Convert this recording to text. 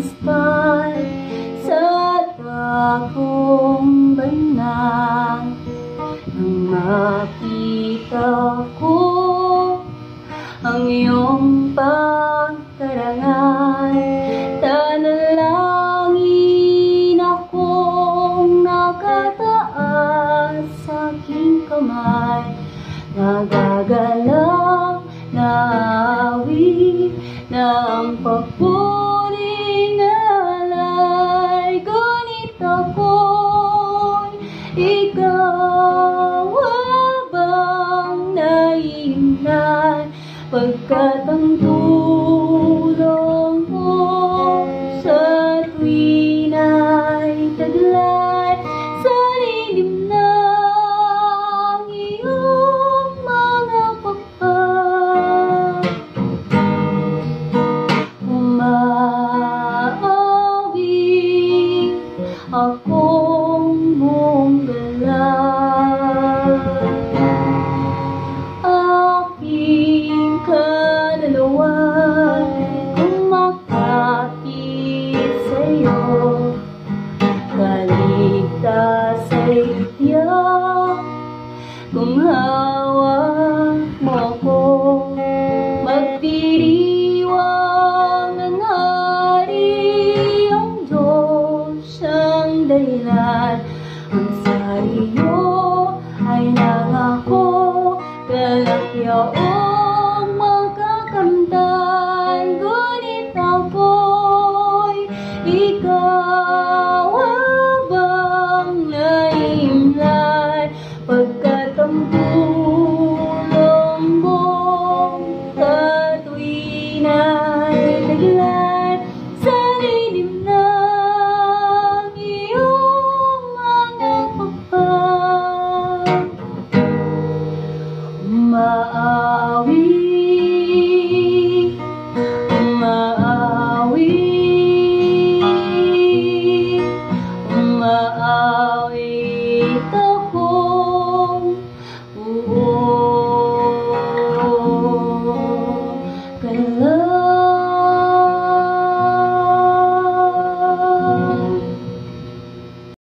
pagmamaspan sa takong banal Nang makita ko ang iyong pagkarangal ikaw habang naiinay Pagkat ang kung hawak mo ko Magdiriwang ang hari ang Diyos ang dahilan. Ang sariyo ay nangako Kalakyaong magkakamtan. Ngunit ako'y ikaw